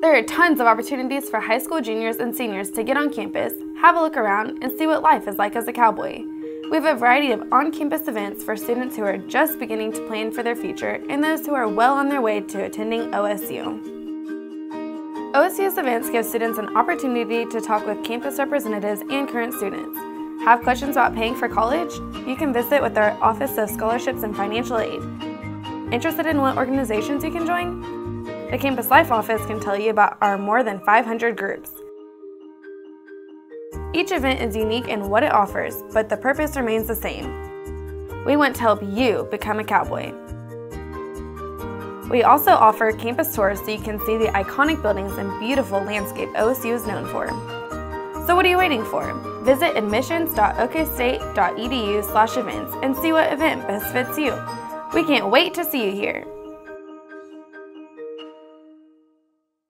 There are tons of opportunities for high school juniors and seniors to get on campus, have a look around, and see what life is like as a cowboy. We have a variety of on campus events for students who are just beginning to plan for their future and those who are well on their way to attending OSU. OSU's events give students an opportunity to talk with campus representatives and current students. Have questions about paying for college? You can visit with our Office of Scholarships and Financial Aid. Interested in what organizations you can join? The Campus Life Office can tell you about our more than 500 groups. Each event is unique in what it offers, but the purpose remains the same. We want to help you become a cowboy. We also offer campus tours so you can see the iconic buildings and beautiful landscape OSU is known for. So what are you waiting for? Visit admissions.okstate.edu slash events and see what event best fits you. We can't wait to see you here.